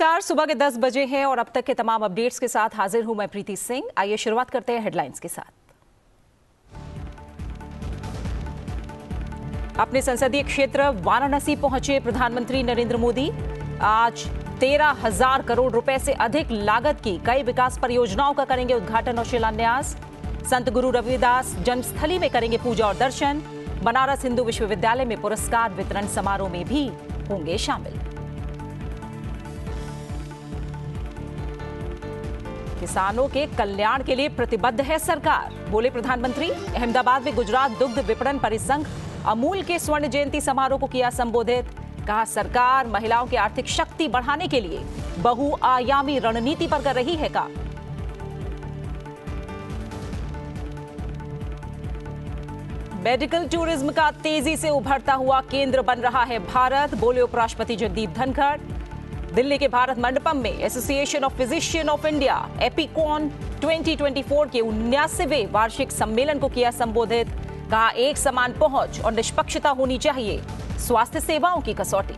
नमस्कार। सुबह के 10 बजे हैं और अब तक के तमाम अपडेट्स के साथ हाजिर हूँ मैं प्रीति सिंह। आइए शुरुआत करते हैं हेडलाइंस के साथ। अपने संसदीय क्षेत्र वाराणसी पहुँचे प्रधानमंत्री नरेंद्र मोदी। आज तेरह हज़ार करोड़ रुपए से अधिक लागत की कई विकास परियोजनाओं का करेंगे उद्घाटन और शिलान्यास। संत गुरु रविदास जन्मस्थली में करेंगे पूजा और दर्शन। बनारस हिंदू विश्वविद्यालय में पुरस्कार वितरण समारोह में भी होंगे शामिल। किसानों के कल्याण के लिए प्रतिबद्ध है सरकार। बोले प्रधानमंत्री, अहमदाबाद में गुजरात दुग्ध विपणन परिसंघ अमूल के स्वर्ण जयंती समारोह को किया संबोधित। कहा, सरकार महिलाओं की आर्थिक शक्ति बढ़ाने के लिए बहुआयामी रणनीति पर कर रही है काम। मेडिकल टूरिज़्म का तेज़ी से उभरता हुआ केंद्र बन रहा है भारत, बोले उपराष्ट्रपति जगदीप धनखड़। दिल्ली के भारत मंडपम में association of physician of India APICON 2024 के उन्यासीवें वार्षिक सम्मेलन को किया संबोधित। कहा, एक समान पहुँच और निष्पक्षता होनी चाहिए। स्वास्थ्य सेवाओं की कसौटी।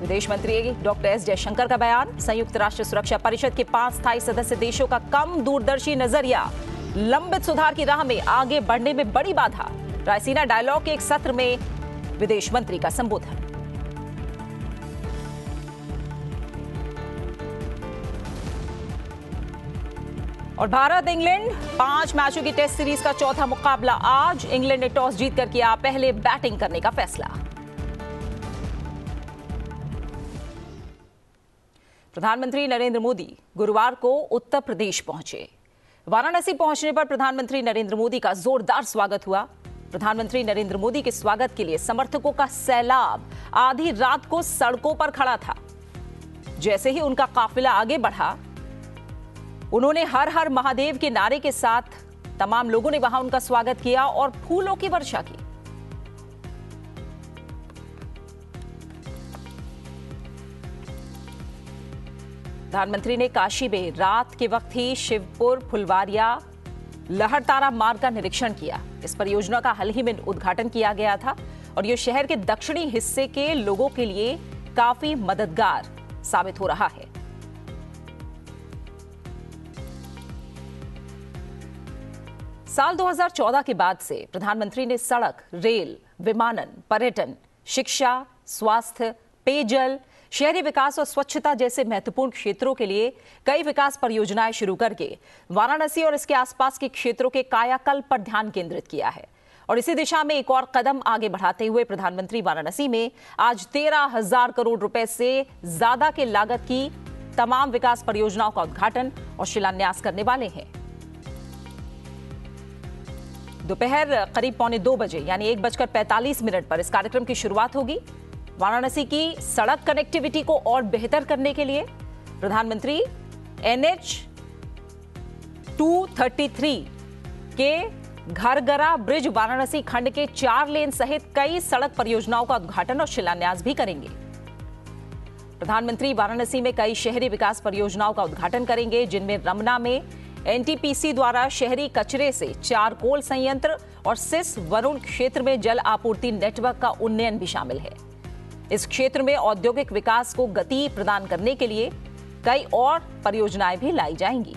विदेश मंत्री डॉक्टर एस जयशंकर का बयान, संयुक्त राष्ट्र सुरक्षा परिषद के पाँच स्थायी सदस्य देशों का कम दूरदर्शी नज़रिया। लंबित सुधार की राह में आगे बढ़ने में बड़ी बाधा। रायसीना डायलॉग के एक सत्र में विदेश मंत्री का संबोधन। और भारत, इंग्लैंड, पाँच मैचों की टेस्ट सीरीज़ का चौथा मुकाबला। आज इंग्लैंड ने टॉस जीतकर किया पहले बैटिंग करने का फैसला। प्रधानमंत्री नरेंद्र मोदी गुरुवार को उत्तर प्रदेश पहुँचे। वाराणसी पहुँचने पर प्रधानमंत्री नरेंद्र मोदी का जोरदार स्वागत हुआ। प्रधानमंत्री नरेंद्र मोदी के स्वागत के लिए समर्थकों का सैलाब आधी रात को सड़कों पर खड़ा था। जैसे ही उनका काफिला आगे बढ़ा, उन्होंने हर हर महादेव के नारे के साथ तमाम लोगों ने वहाँ उनका स्वागत किया और फूलों की वर्षा की। प्रधानमंत्री ने काशी में रात के वक्त ही शिवपुर, फुलवारिया, लहरतारा मार्ग का निरीक्षण किया। इस परियोजना का हाल ही में उद्घाटन किया गया था और यह शहर के दक्षिणी हिस्से के लोगों के लिए काफ़ी मददगार साबित हो रहा है। साल 2014 के बाद से प्रधानमंत्री ने सड़क, रेल, विमानन, पर्यटन, शिक्षा, स्वास्थ्य, पेयजल शहरी विकास और स्वच्छता जैसे महत्वपूर्ण क्षेत्रों के लिए कई विकास परियोजनाएँ शुरू करके वाराणसी और इसके आसपास के क्षेत्रों के कायाकल्प पर ध्यान केंद्रित किया है। और इसी दिशा में एक और कदम आगे बढ़ाते हुए प्रधानमंत्री वाराणसी में आज तेरह हज़ार करोड़ रुपए से ज़्यादा के लागत की तमाम विकास परियोजनाओं का उद्घाटन और शिलान्यास करने वाले हैं। दोपहर करीब पौने दो बजे, यानी एक बजकर पैंतालीस मिनट पर इस कार्यक्रम की शुरुआत होगी। वाराणसी की सड़क कनेक्टिविटी को और बेहतर करने के लिए प्रधानमंत्री एनएच 233 के घरगरा ब्रिज वाराणसी खंड के चार लेन सहित कई सड़क परियोजनाओं का उद्घाटन और शिलान्यास भी करेंगे। प्रधानमंत्री वाराणसी में कई शहरी विकास परियोजनाओं का उद्घाटन करेंगे, जिनमें रमना में एनटीपीसी द्वारा शहरी कचरे से चार कोल संयंत्र और सिस वरुण क्षेत्र में जल आपूर्ति नेटवर्क का उन्नयन भी शामिल है। इस क्षेत्र में औद्योगिक विकास को गति प्रदान करने के लिए कई और परियोजनाएँ भी लाई जाएँगी।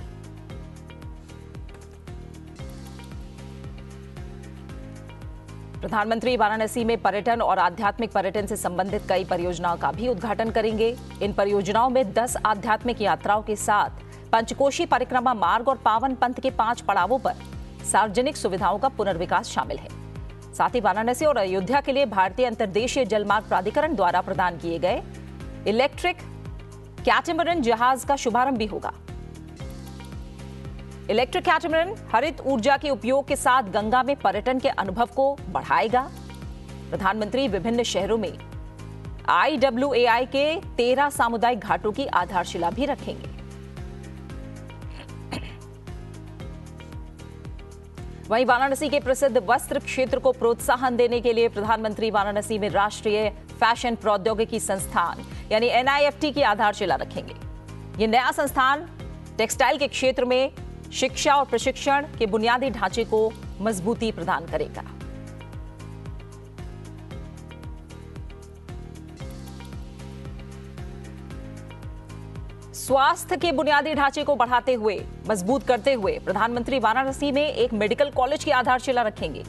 प्रधानमंत्री वाराणसी में पर्यटन और आध्यात्मिक पर्यटन से संबंधित कई परियोजनाओं का भी उद्घाटन करेंगे। इन परियोजनाओं में 10 आध्यात्मिक यात्राओं के साथ पंचकोशी परिक्रमा मार्ग और पावन पंथ के पाँच पड़ावों पर सार्वजनिक सुविधाओं का पुनर्विकास शामिल है। साथ ही वाराणसी और अयोध्या के लिए भारतीय अंतर्देशीय जलमार्ग प्राधिकरण द्वारा प्रदान किए गए इलेक्ट्रिक कैटेमरन जहाज़ का शुभारंभ भी होगा। इलेक्ट्रिक कैटेमरन हरित ऊर्जा के उपयोग के साथ गंगा में पर्यटन के अनुभव को बढ़ाएगा। प्रधानमंत्री विभिन्न शहरों में आईडब्ल्यूएआई के तेरह सामुदायिक घाटों की आधारशिला भी रखेंगे। वहीं वाराणसी के प्रसिद्ध वस्त्र क्षेत्र को प्रोत्साहन देने के लिए प्रधानमंत्री वाराणसी में राष्ट्रीय फ़ैशन प्रौद्योगिकी संस्थान, यानी एनआईएफटी की आधारशिला रखेंगे। ये नया संस्थान टेक्सटाइल के क्षेत्र में शिक्षा और प्रशिक्षण के बुनियादी ढांचे को मजबूती प्रदान करेगा। स्वास्थ्य के बुनियादी ढांचे को बढ़ाते हुए, मज़बूत करते हुए प्रधानमंत्री वाराणसी में एक मेडिकल कॉलेज की आधारशिला रखेंगे।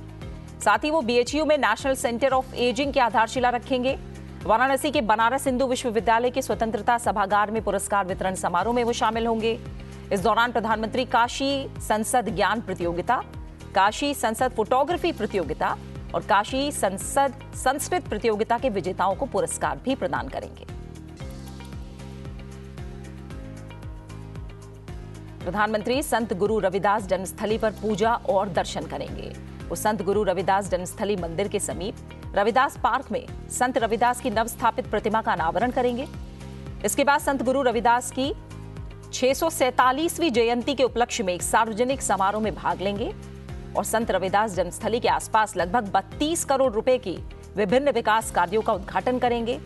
साथ ही वो बीएचयू में नेशनल सेंटर ऑफ़ एजिंग की आधारशिला रखेंगे। वाराणसी के बनारस हिंदू विश्वविद्यालय के स्वतंत्रता सभागार में पुरस्कार वितरण समारोह में वो शामिल होंगे। इस दौरान प्रधानमंत्री काशी संसद ज्ञान प्रतियोगिता, काशी संसद फोटोग्राफी प्रतियोगिता और काशी संसद संस्कृत प्रतियोगिता के विजेताओं को पुरस्कार भी प्रदान करेंगे। प्रधानमंत्री संत गुरु रविदास जन्मस्थली पर पूजा और दर्शन करेंगे। वो संत गुरु रविदास जन्मस्थली मंदिर के समीप, रविदास पार्क में संत रविदास की नवस्थापित प्रतिमा का अनावरण करेंगे। इसके बाद संत गुरु रविदास की छह जयंती के उपलक्ष्य में एक सार्वजनिक समारोह में भाग लेंगे और संत रविदास जन्मस्थली के आसपास लगभग 32 करोड़ रुपए की विभिन्न विकास कार्यों का उद्घाटन करेंगे।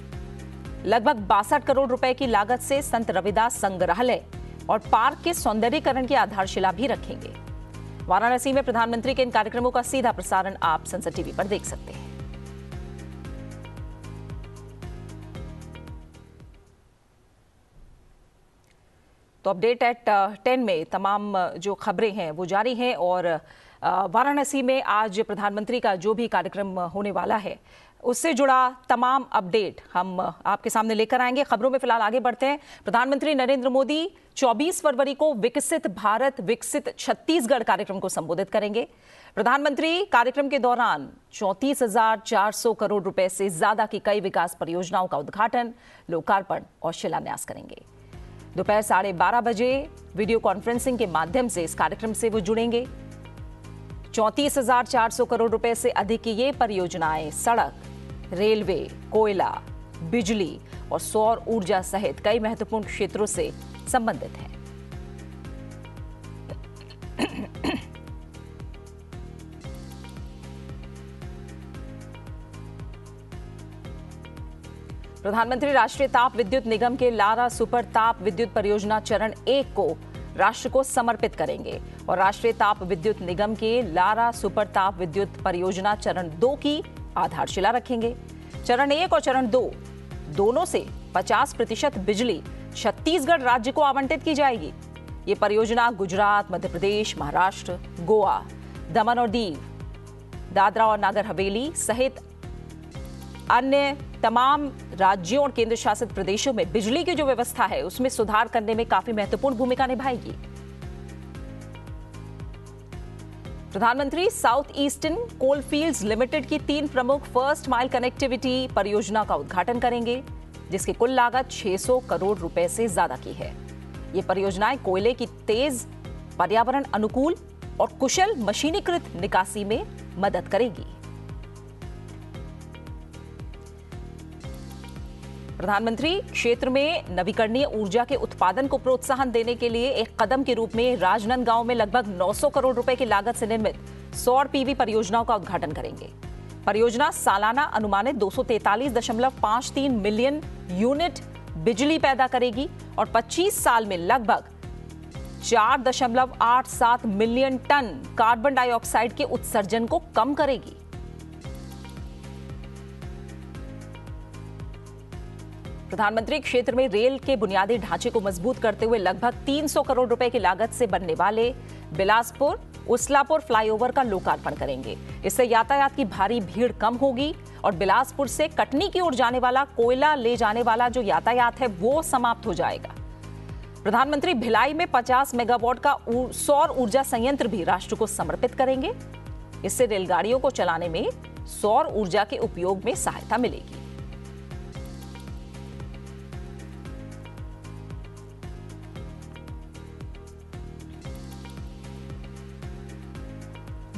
लगभग बासठ करोड़ रुपए की लागत से संत रविदास संग्रहालय और पार्क के सौंदर्यीकरण की आधारशिला भी रखेंगे। वाराणसी में प्रधानमंत्री के इन कार्यक्रमों का सीधा प्रसारण आप संसद टीवी पर देख सकते हैं। तो अपडेट एट टेन में तमाम जो खबरें हैं वो जारी हैं और वाराणसी में आज प्रधानमंत्री का जो भी कार्यक्रम होने वाला है उससे जुड़ा तमाम अपडेट हम आपके सामने लेकर आएँगे। खबरों में फ़िलहाल आगे बढ़ते हैं। प्रधानमंत्री नरेंद्र मोदी 24 फरवरी को विकसित भारत, विकसित छत्तीसगढ़ कार्यक्रम को संबोधित करेंगे। प्रधानमंत्री कार्यक्रम के दौरान चौंतीस करोड़ रुपए से ज़्यादा की कई विकास परियोजनाओं का उद्घाटन, लोकार्पण और शिलान्यास करेंगे। दोपहर साढ़े बारह बजे वीडियो कॉन्फ्रेंसिंग के माध्यम से इस कार्यक्रम से वो जुड़ेंगे। चौंतीस हज़ार चार सौ करोड़ रुपए से अधिक की ये परियोजनाएँ, सड़क रेलवे, कोयला, बिजली और सौर ऊर्जा सहित कई महत्वपूर्ण क्षेत्रों से संबंधित है। प्रधानमंत्री राष्ट्रीय ताप विद्युत निगम के लारा सुपर ताप विद्युत परियोजना चरण एक को राष्ट्र को समर्पित करेंगे और राष्ट्रीय ताप विद्युत निगम के लारा सुपर ताप विद्युत परियोजना चरण दो की आधारशिला रखेंगे। चरण एक और चरण दो, दोनों से 50 प्रतिशत बिजली छत्तीसगढ़ राज्य को आवंटित की जाएगी। ये परियोजना गुजरात मध्य प्रदेश महाराष्ट्र, गोवा, दमन और दीव, दादरा और नागर हवेली सहित अन्य तमाम राज्यों और केंद्र शासित प्रदेशों में बिजली की जो व्यवस्था है, उसमें सुधार करने में काफ़ी महत्वपूर्ण भूमिका निभाएगी। प्रधानमंत्री साउथ ईस्टर्न कोलफील्ड्स लिमिटेड की तीन प्रमुख फ़र्स्ट माइल कनेक्टिविटी परियोजना का उद्घाटन करेंगे, जिसकी कुल लागत 600 करोड़ रुपए से ज़्यादा की है। ये परियोजनाएँ कोयले की तेज, पर्यावरण अनुकूल और कुशल मशीनीकृत निकासी में मदद करेगी। प्रधानमंत्री, क्षेत्र में नवीकरणीय ऊर्जा के उत्पादन को प्रोत्साहन देने के लिए एक कदम के रूप में राजनांदगांव में लगभग 900 करोड़ रुपए की लागत से निर्मित सौर पीवी परियोजनाओं का उद्घाटन करेंगे। परियोजना सालाना अनुमानित 243.53 मिलियन यूनिट बिजली पैदा करेगी और 25 साल में लगभग 4.87 मिलियन टन कार्बन डाइऑक्साइड के उत्सर्जन को कम करेगी। प्रधानमंत्री क्षेत्र में रेल के बुनियादी ढांचे को मज़बूत करते हुए लगभग 300 करोड़ रुपए की लागत से बनने वाले बिलासपुर, उसलापुर फ्लाईओवर का लोकार्पण करेंगे। इससे यातायात की भारी भीड़ कम होगी और बिलासपुर से कटनी की ओर जाने वाला, कोयला ले जाने वाला जो यातायात है, वो समाप्त हो जाएगा। प्रधानमंत्री भिलाई में 50 मेगावाट का सौर ऊर्जा संयंत्र भी राष्ट्र को समर्पित करेंगे। इससे रेलगाड़ियों को चलाने में सौर ऊर्जा के उपयोग में सहायता मिलेगी।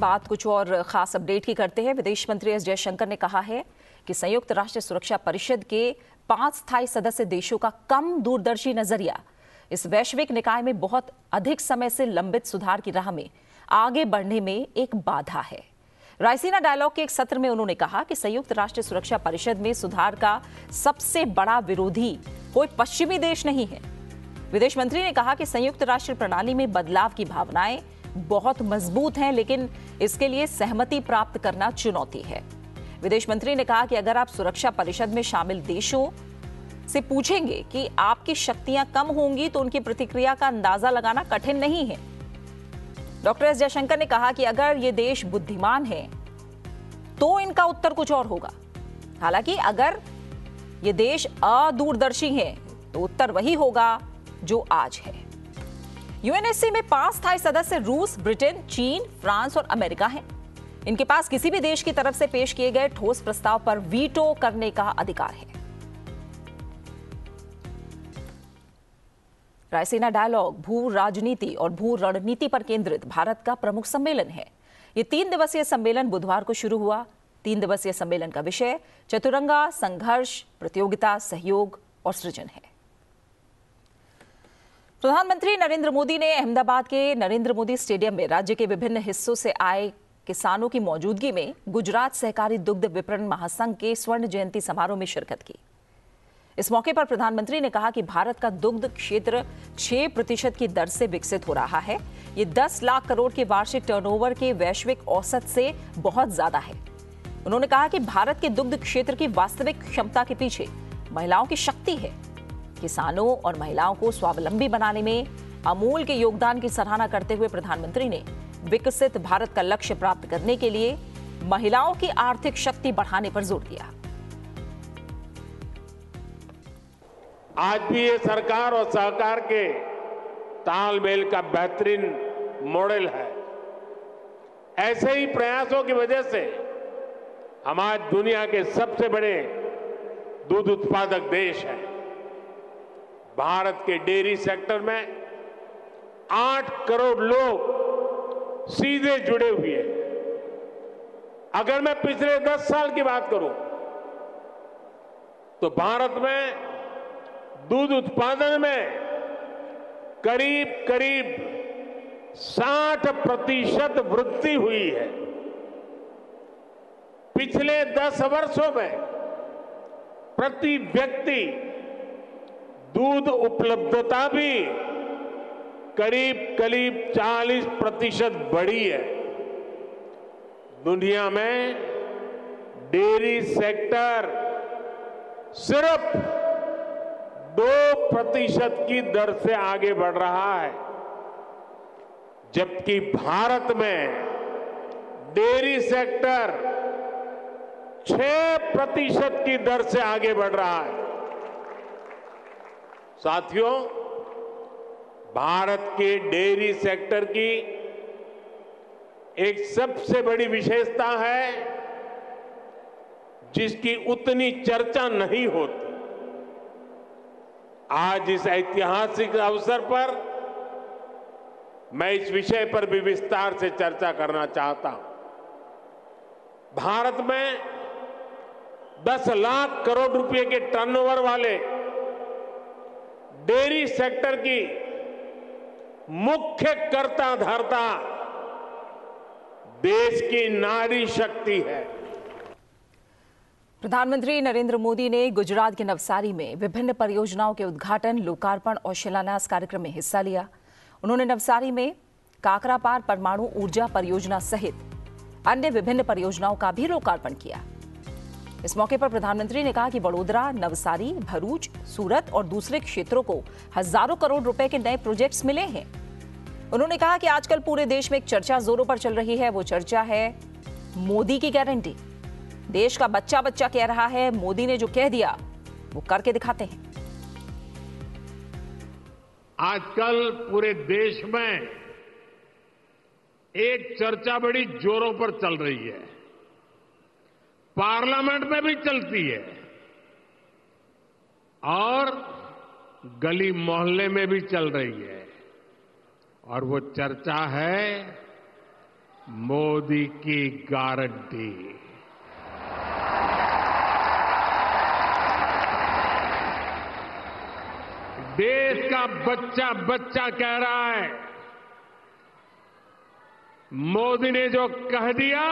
बात कुछ और खास अपडेट की करते हैं। विदेश मंत्री एस जयशंकर ने कहा है कि संयुक्त राष्ट्र सुरक्षा परिषद के पाँच स्थायी सदस्य देशों का कम दूरदर्शी नज़रिया इस वैश्विक निकाय में बहुत अधिक समय से लंबित सुधार की राह में आगे बढ़ने में एक बाधा है। रायसीना डायलॉग के एक सत्र में उन्होंने कहा कि संयुक्त राष्ट्र सुरक्षा परिषद में सुधार का सबसे बड़ा विरोधी कोई पश्चिमी देश नहीं है। विदेश मंत्री ने कहा कि संयुक्त राष्ट्र प्रणाली में बदलाव की भावनाएँ बहुत मज़बूत हैं, लेकिन इसके लिए सहमति प्राप्त करना चुनौती है। विदेश मंत्री ने कहा कि अगर आप सुरक्षा परिषद में शामिल देशों से पूछेंगे कि आपकी शक्तियाँ कम होंगी तो उनकी प्रतिक्रिया का अंदाज़ा लगाना कठिन नहीं है। डॉक्टर एस जयशंकर ने कहा कि अगर ये देश बुद्धिमान है तो इनका उत्तर कुछ और होगा। हालाँकि अगर ये देश अदूरदर्शी है तो उत्तर वही होगा जो आज है। यूएनएससी में पाँच स्थायी सदस्य रूस, ब्रिटेन, चीन, फ्रांस और अमेरिका हैं। इनके पास किसी भी देश की तरफ़ से पेश किए गए ठोस प्रस्ताव पर वीटो करने का अधिकार है। रायसेना डायलॉग, भू राजनीति और भू रणनीति पर केंद्रित भारत का प्रमुख सम्मेलन है। ये तीन दिवसीय सम्मेलन बुधवार को शुरू हुआ। तीन दिवसीय सम्मेलन का विषय चतुरंगा, संघर्ष, प्रतियोगिता, सहयोग और सृजन है। प्रधानमंत्री नरेंद्र मोदी ने अहमदाबाद के नरेंद्र मोदी स्टेडियम में राज्य के विभिन्न हिस्सों से आए किसानों की मौजूदगी में गुजरात सहकारी दुग्ध विपणन महासंघ के स्वर्ण जयंती समारोह में शिरकत की। इस मौके पर प्रधानमंत्री ने कहा कि भारत का दुग्ध क्षेत्र 6 प्रतिशत की दर से विकसित हो रहा है। ये 10 लाख करोड़ के वार्षिक टर्नओवर के वैश्विक औसत से बहुत ज़्यादा है। उन्होंने कहा कि भारत के दुग्ध क्षेत्र की वास्तविक क्षमता के पीछे महिलाओं की शक्ति है। किसानों और महिलाओं को स्वावलंबी बनाने में अमूल के योगदान की सराहना करते हुए प्रधानमंत्री ने विकसित भारत का लक्ष्य प्राप्त करने के लिए महिलाओं की आर्थिक शक्ति बढ़ाने पर ज़ोर दिया। आज भी ये सरकार और सहकार के तालमेल का बेहतरीन मॉडल है। ऐसे ही प्रयासों की वजह से हम आज दुनिया के सबसे बड़े दूध उत्पादक देश हैं। भारत के डेयरी सेक्टर में आठ करोड़ लोग सीधे जुड़े हुए हैं। अगर मैं पिछले दस साल की बात करूँ तो भारत में दूध उत्पादन में करीब करीब 60 प्रतिशत वृद्धि हुई है। पिछले 10 वर्षों में प्रति व्यक्ति दूध उपलब्धता भी करीब करीब 40 प्रतिशत बढ़ी है। दुनिया में डेयरी सेक्टर सिर्फ़ दो प्रतिशत की दर से आगे बढ़ रहा है, जबकि भारत में डेयरी सेक्टर छह प्रतिशत की दर से आगे बढ़ रहा है। साथियों, भारत के डेयरी सेक्टर की एक सबसे बड़ी विशेषता है, जिसकी उतनी चर्चा नहीं होती। आज इस ऐतिहासिक अवसर पर मैं इस विषय पर भी विस्तार से चर्चा करना चाहता हूँ। भारत में 10 लाख करोड़ रुपए के टर्नओवर वाले डेयरी सेक्टर की मुख्य कर्ता धर्ता देश की नारी शक्ति है। प्रधानमंत्री नरेंद्र मोदी ने गुजरात के नवसारी में विभिन्न परियोजनाओं के उद्घाटन, लोकार्पण और शिलान्यास कार्यक्रम में हिस्सा लिया। उन्होंने नवसारी में काकरापार परमाणु ऊर्जा परियोजना सहित अन्य विभिन्न परियोजनाओं का भी लोकार्पण किया। इस मौके पर प्रधानमंत्री ने कहा कि वडोदरा, नवसारी, भरूच, सूरत और दूसरे क्षेत्रों को हज़ारों करोड़ रुपए के नए प्रोजेक्ट्स मिले हैं। उन्होंने कहा कि आजकल पूरे देश में एक चर्चा जोरों पर चल रही है। वो चर्चा है मोदी की गारंटी। देश का बच्चा बच्चा कह रहा है, मोदी ने जो कह दिया, वो करके दिखाते हैं। आजकल पूरे देश में एक चर्चा बड़ी जोरों पर चल रही है। पार्लियामेंट में भी चलती है। और गली मोहल्ले में भी चल रही है। और वो चर्चा है मोदी की गारंटी। देश का बच्चा बच्चा कह रहा है, मोदी ने जो कह दिया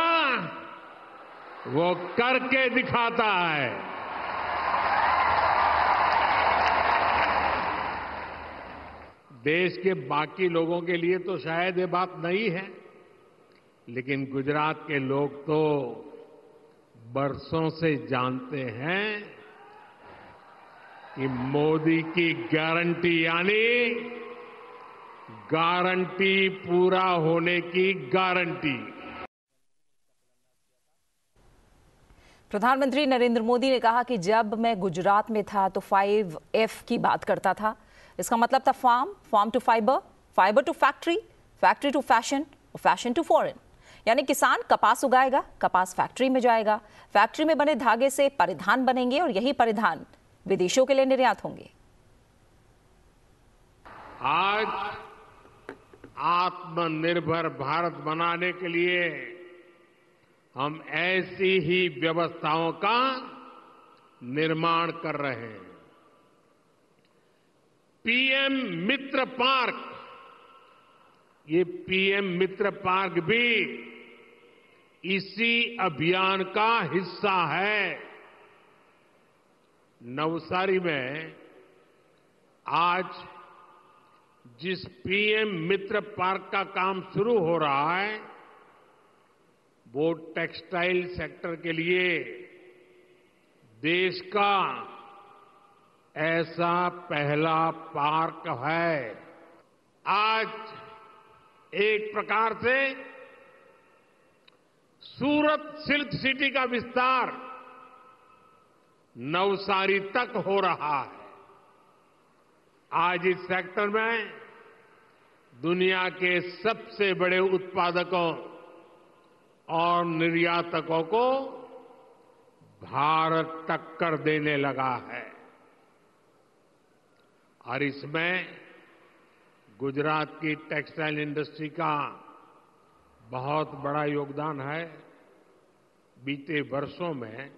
वो करके दिखाता है। देश के बाकी लोगों के लिए तो शायद ये बात नहीं है, लेकिन गुजरात के लोग तो बरसों से जानते हैं कि मोदी की गारंटी, यानी गारंटी पूरा होने की गारंटी। प्रधानमंत्री नरेंद्र मोदी ने कहा कि जब मैं गुजरात में था तो फाइव एफ़ की बात करता था। इसका मतलब था farm farm to fibre fibre to factory factory to fashion और फ़ैशन टू फॉरेन यानी किसान कपास उगाएगा, कपास फैक्ट्री में जाएगा। फैक्ट्री में बने धागे से परिधान बनेंगे और यही परिधान विदेशों के लिए निर्यात होंगे। आज आत्मनिर्भर भारत बनाने के लिए हम ऐसी ही व्यवस्थाओं का निर्माण कर रहे हैं। पीएम मित्र पार्क, ये पीएम मित्र पार्क भी इसी अभियान का हिस्सा है। नवसारी में आज जिस पीएम मित्र पार्क का काम शुरू हो रहा है वो टेक्सटाइल सेक्टर के लिए देश का ऐसा पहला पार्क है। आज एक प्रकार से सूरत सिल्क सिटी का विस्तार नवसारी तक हो रहा है। आज इस सेक्टर में दुनिया के सबसे बड़े उत्पादकों और निर्यातकों को भारत टक्कर देने लगा है। और इसमें गुजरात की टेक्सटाइल इंडस्ट्री का बहुत बड़ा योगदान है। बीते वर्षों में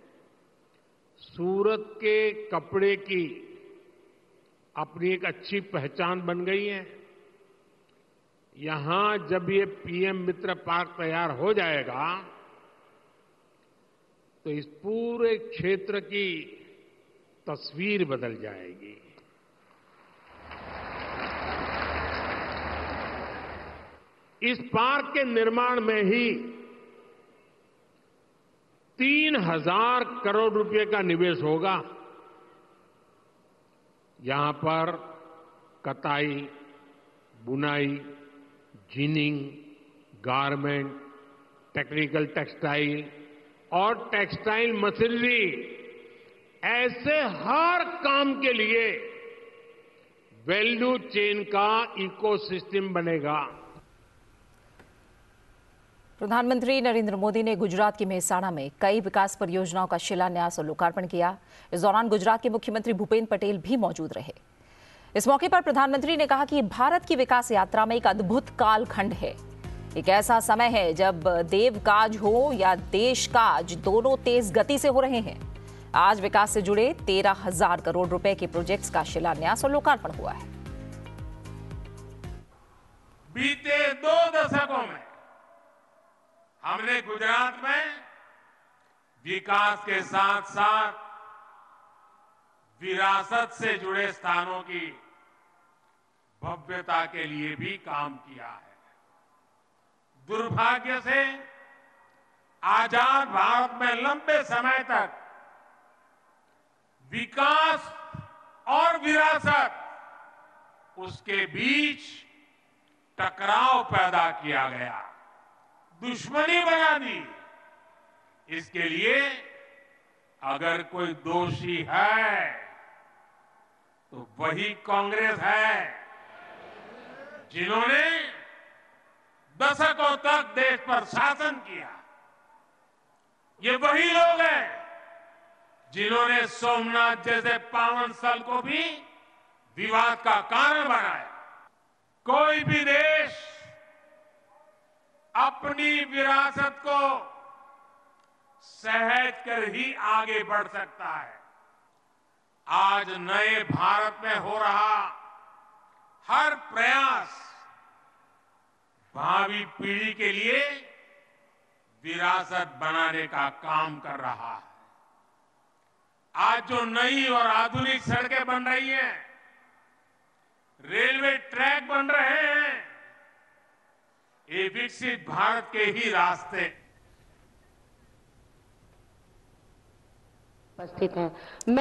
सूरत के कपड़े की अपनी एक अच्छी पहचान बन गई है। यहाँ जब ये पीएम मित्र पार्क तैयार हो जाएगा तो इस पूरे क्षेत्र की तस्वीर बदल जाएगी। इस पार्क के निर्माण में ही तीन हज़ार करोड़ रुपए का निवेश होगा। यहाँ पर कताई, बुनाई जिनिंग गारमेंट टेक्निकल टेक्सटाइल और टेक्सटाइल मशीनरी ऐसे हर काम के लिए वैल्यू चेन का इकोसिस्टम बनेगा। प्रधानमंत्री नरेंद्र मोदी ने गुजरात के मेहसाणा में कई विकास परियोजनाओं का शिलान्यास और लोकार्पण किया। इस दौरान गुजरात के मुख्यमंत्री भूपेन्द्र पटेल भी मौजूद रहे। इस मौके पर प्रधानमंत्री ने कहा कि भारत की विकास यात्रा में एक अद्भुत कालखंड है। एक ऐसा समय है जब देव काज हो या देश काज, दोनों तेज गति से हो रहे हैं। आज विकास से जुड़े तेरह हज़ार करोड़ रुपए के प्रोजेक्ट्स का शिलान्यास और लोकार्पण हुआ है। बीते दो दशकों में हमने गुजरात में विकास के साथ साथ विरासत से जुड़े स्थानों की भव्यता के लिए भी काम किया है। दुर्भाग्य से आज़ाद भारत में लंबे समय तक विकास और विरासत उसके बीच टकराव पैदा किया गया। दुश्मनी बना दी। इसके लिए अगर कोई दोषी है तो वही कांग्रेस है जिन्होंने दशकों तक देश पर शासन किया। ये वही लोग हैं जिन्होंने सोमनाथ जैसे पावन स्थल को भी विवाद का कारण बनाया। कोई भी देश अपनी विरासत को सहज कर ही आगे बढ़ सकता है। आज नए भारत में हो रहा हर प्रयास भावी पीढ़ी के लिए विरासत बनाने का काम कर रहा है। आज जो नई और आधुनिक सड़कें बन रही हैं, रेलवे ट्रैक बन रहे हैं, ये विकसित भारत के ही रास्ते। उपस्थित हैं।